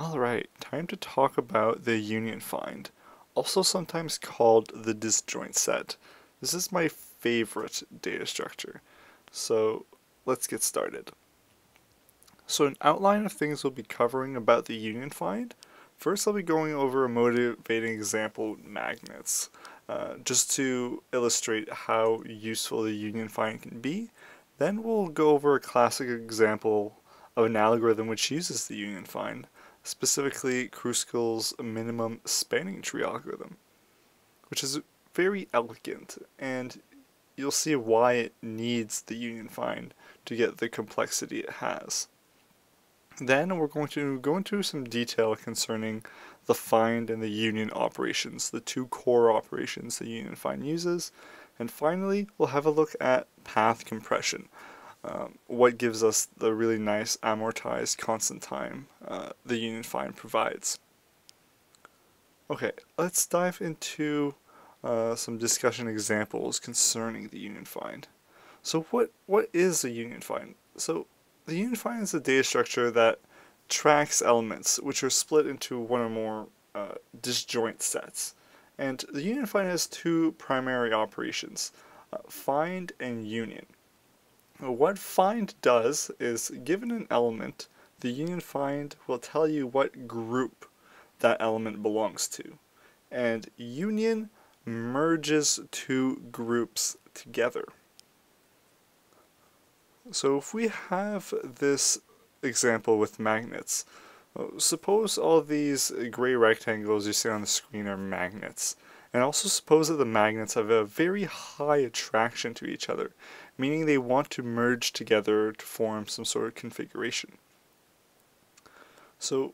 Alright, time to talk about the union find, also sometimes called the disjoint set. This is my favorite data structure. So let's get started. So an outline of things we'll be covering about the union find. First I'll be going over a motivating example magnets, uh, just to illustrate how useful the union find can be. Then we'll go over a classic example of an algorithm which uses the union find specifically Kruskal's minimum spanning tree algorithm, which is very elegant, and you'll see why it needs the union find to get the complexity it has. Then we're going to go into some detail concerning the find and the union operations, the two core operations the union find uses, and finally we'll have a look at path compression, um, what gives us the really nice amortized constant time uh, the union find provides. Okay, let's dive into uh, some discussion examples concerning the union find. So what what is a union find? So the union find is a data structure that tracks elements which are split into one or more uh, disjoint sets. And the union find has two primary operations, uh, find and union. What find does is, given an element, the union find will tell you what group that element belongs to. And union merges two groups together. So if we have this example with magnets, uh, suppose all these gray rectangles you see on the screen are magnets. And also suppose that the magnets have a very high attraction to each other, meaning they want to merge together to form some sort of configuration. So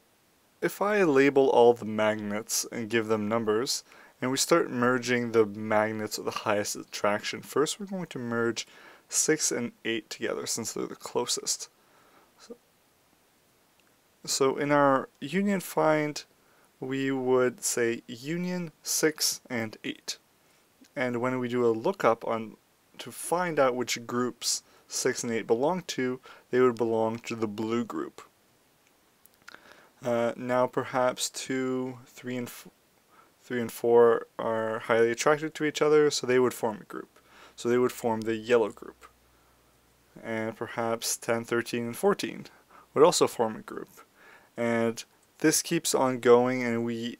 if I label all the magnets and give them numbers, and we start merging the magnets with the highest attraction, first we're going to merge 6 and 8 together since they're the closest. So, so in our union find, we would say union 6 and 8. And when we do a lookup on to find out which groups 6 and 8 belong to, they would belong to the blue group. Uh, now perhaps 2, 3 and 3 and 4 are highly attracted to each other, so they would form a group. So they would form the yellow group. And perhaps 10, 13, and 14 would also form a group. And this keeps on going and we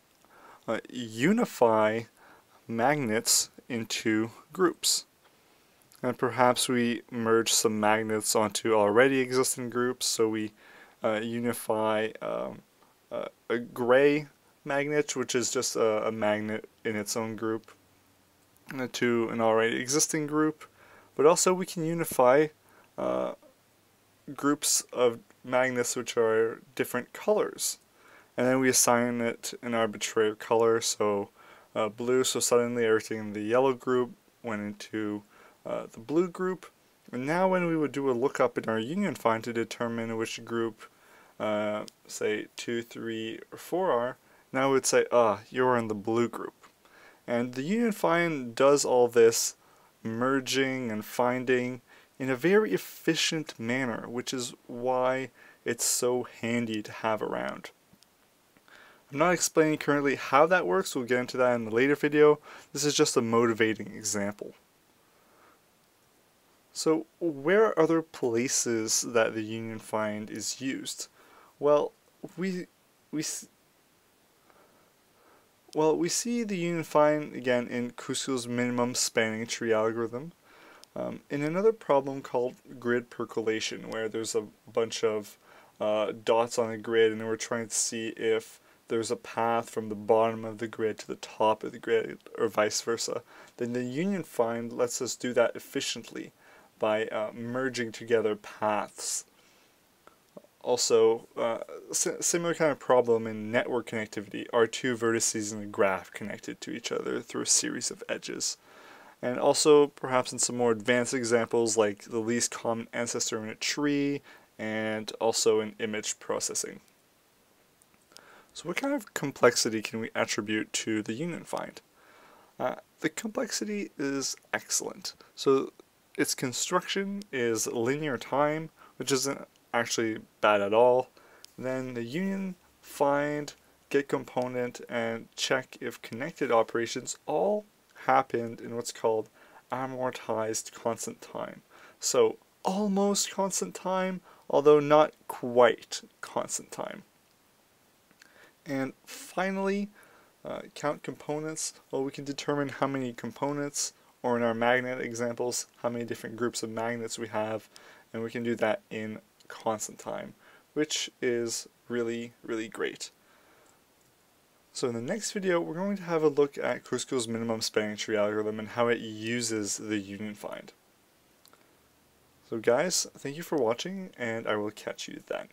uh, unify magnets into groups and perhaps we merge some magnets onto already existing groups so we uh, unify um, a gray magnet which is just a, a, magnet in its own group uh, to an already existing group. But also we can unify uh, groups of magnets which are different colors. And then we assign it an arbitrary color. So uh, blue so suddenly everything in the yellow group went into uh, the blue group. And now when we would do a lookup in our union find to determine which group, uh, say 2, 3, or 4 are, now we would say, ah, you're in the blue group. And the union find does all this merging and finding in a very efficient manner, which is why it's so handy to have around. I'm not explaining currently how that works, we'll get into that in a later video. This is just a motivating example. So where are other places that the union find is used? Well, we we well we see the union find again in Kruskal's minimum spanning tree algorithm. Um, in another problem called grid percolation, where there's a bunch of uh, dots on a grid, and we're trying to see if there's a path from the bottom of the grid to the top of the grid, or vice versa. Then the union find lets us do that efficiently by uh, merging together paths. Also, uh, similar kind of problem in network connectivity are two vertices in a graph connected to each other through a series of edges. And also, perhaps in some more advanced examples like the least common ancestor in a tree, and also in image processing. So what kind of complexity can we attribute to the union find? Uh, the complexity is excellent. So its construction is linear time, which isn't actually bad at all. Then the union find, get component, and check if connected operations all happened in what's called amortized constant time. So almost constant time, although not quite constant time. And finally, uh, count components. Well, we can determine how many components, or in our magnet examples, how many different groups of magnets we have, and we can do that in constant time, which is really, really great. So in the next video, we're going to have a look at Kruskal's minimum spanning tree algorithm and how it uses the union find. So guys, thank you for watching, and I will catch you then.